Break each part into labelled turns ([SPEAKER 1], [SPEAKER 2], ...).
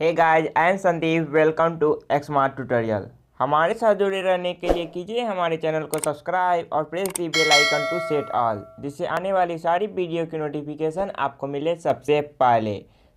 [SPEAKER 1] Hey guys I am Sandeep welcome to Xmart tutorial हमारे साथ जुड़े रहने के लिए कीजिए हमारे चैनल को सब्सक्राइब और press the bell icon to set all जिससे आने वाली सारी वीडियो की नोटिफिकेशन आपको मिले सबसे पहले।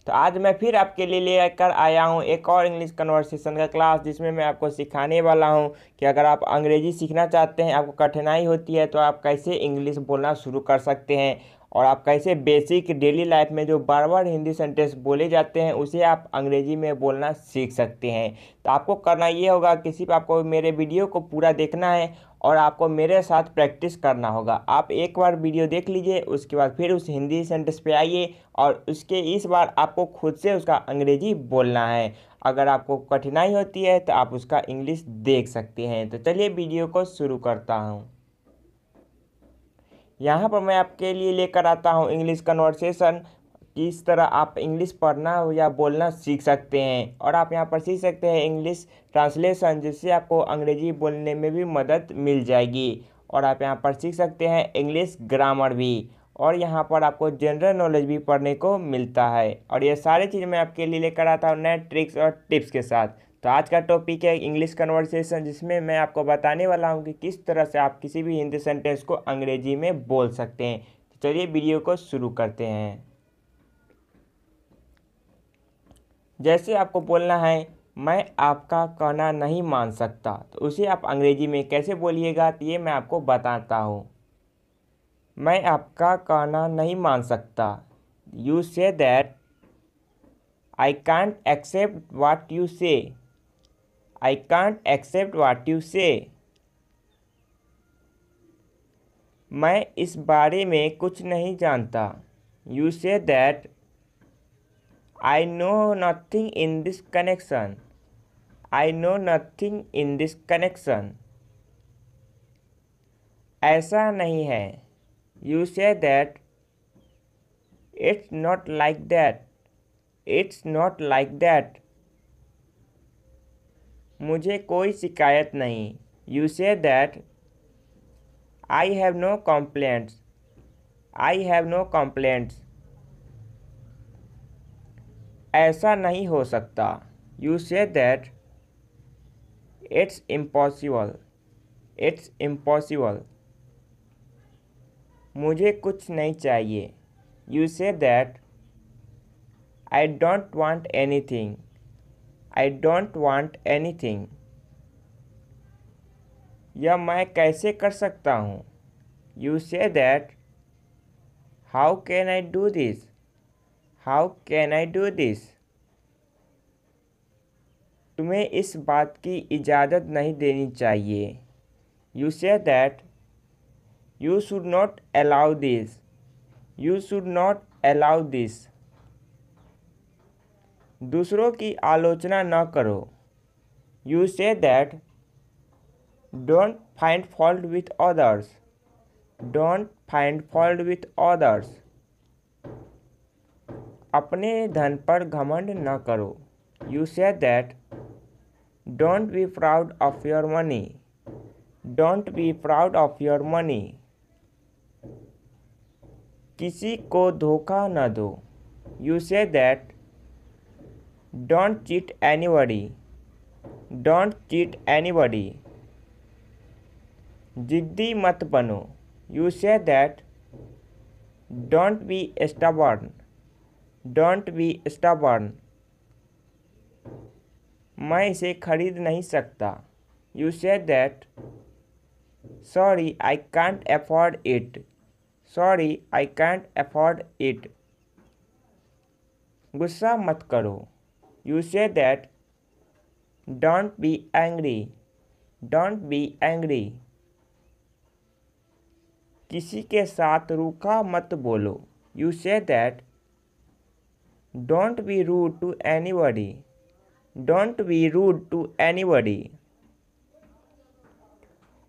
[SPEAKER 1] तो आज मैं फिर आपके लिए लेकर आया हूँ एक और इंग्लिश कन्वर्सेशन का क्लास जिसमें मैं आपको सिखाने वाला हूँ कि अगर आप अंग्रेज़ी सीखना चाहते हैं, आपको कठिनाई होती है तो आप कैसे इंग्लिश बोलना शुरू कर सकते हैं। और आप कैसे बेसिक डेली लाइफ में जो बार बार हिंदी सेंटेंस बोले जाते हैं, उसे आप अंग्रेज़ी में बोलना सीख सकते हैं। तो आपको करना ये होगा कि सिर्फ़ आपको मेरे वीडियो को पूरा देखना है और आपको मेरे साथ प्रैक्टिस करना होगा। आप एक बार वीडियो देख लीजिए, उसके बाद फिर उस हिंदी सेंटेंस पे आइए और उसके इस बार आपको खुद से उसका अंग्रेज़ी बोलना है। अगर आपको कठिनाई होती है तो आप उसका इंग्लिश देख सकते हैं। तो चलिए वीडियो को शुरू करता हूँ। यहाँ पर मैं आपके लिए लेकर आता हूँ इंग्लिश कन्वर्सेशन किस तरह आप इंग्लिश पढ़ना या बोलना सीख सकते हैं। और आप यहाँ पर सीख सकते हैं इंग्लिश ट्रांसलेशन जिससे आपको अंग्रेज़ी बोलने में भी मदद मिल जाएगी। और आप यहाँ पर सीख सकते हैं इंग्लिश ग्रामर भी। और यहाँ पर आपको जनरल नॉलेज भी पढ़ने को मिलता है। और ये सारी चीज़ मैं आपके लिए लेकर आता हूँ नए ट्रिक्स और टिप्स के साथ। तो आज का टॉपिक है इंग्लिश कन्वर्सेशन जिसमें मैं आपको बताने वाला हूँ कि किस तरह से आप किसी भी हिंदी सेंटेंस को अंग्रेज़ी में बोल सकते हैं। तो चलिए वीडियो को शुरू करते हैं। जैसे आपको बोलना है, मैं आपका कहना नहीं मान सकता। तो उसे आप अंग्रेज़ी में कैसे बोलिएगा? तो ये मैं आपको बताता हूँ। मैं आपका कहना नहीं मान सकता। You say that I can't accept what you say I can't accept what you say मैं इस बारे में कुछ नहीं जानता। You say that I know nothing in this connection. I know nothing in this connection. ऐसा नहीं है। You say that it's not like that it's not like that मुझे कोई शिकायत नहीं। You say that I have no complaints I have no complaints ऐसा नहीं हो सकता। You say that it's impossible it's impossible मुझे कुछ नहीं चाहिए। You say that I don't want anything I don't want anything या मैं कैसे कर सकता हूँ? You say that how can I do this how can I do this तुम्हें इस बात की इजाज़त नहीं देनी चाहिए। You say that you should not allow this you should not allow this दूसरों की आलोचना न करो। You say that don't find fault with others don't find fault with others अपने धन पर घमंड न करो। You say that don't be proud of your money don't be proud of your money किसी को धोखा न दो। You say that don't cheat anybody don't cheat anybody जिद्दी मत बनो। You say that don't be stubborn don't be stubborn मैं इसे खरीद नहीं सकता। You say that sorry I can't afford it sorry I can't afford it गुस्सा मत करो। You say that don't be angry don't be angry किसी के साथ रूखा मत बोलो। You say that don't be rude to anybody don't be rude to anybody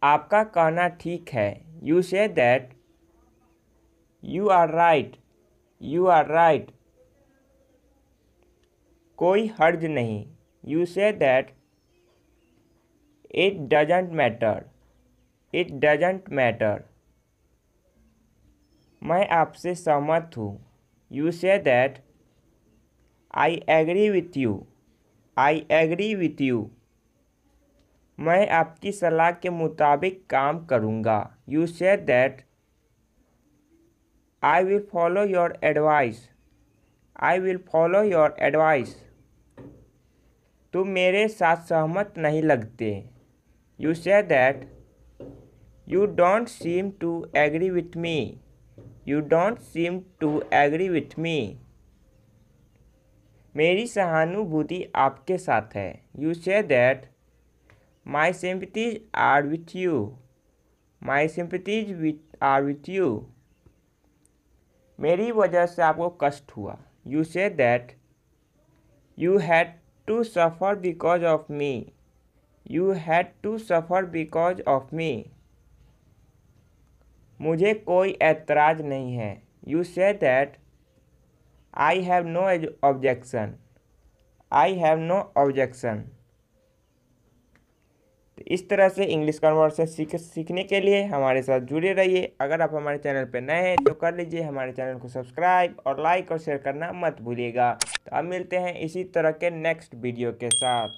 [SPEAKER 1] आपका कहना ठीक है। You say that you are right you are right कोई हर्ज नहीं। You say that it doesn't matter it doesn't matter मैं आपसे सहमत हूँ। You say that I agree with you I agree with you मैं आपकी सलाह के मुताबिक काम करूँगा। You say that I will follow your advice I will follow your advice तुम मेरे साथ सहमत नहीं लगते। You say that you don't seem to agree with me you don't seem to agree with me मेरी सहानुभूति आपके साथ है। You say that my sympathies are with you my sympathies with are with you मेरी वजह से आपको कष्ट हुआ। You say that you had to suffer because of me you had to suffer because of me मुझे कोई एतराज़ नहीं है। You say that I have no objection I have no objection तो इस तरह से इंग्लिश कन्वर्सेशन सीख, सीखने के लिए हमारे साथ जुड़े रहिए। अगर आप हमारे चैनल पर नए हैं तो कर लीजिए हमारे चैनल को सब्सक्राइब और लाइक और शेयर करना मत भूलिएगा। तो अब मिलते हैं इसी तरह के नेक्स्ट वीडियो के साथ।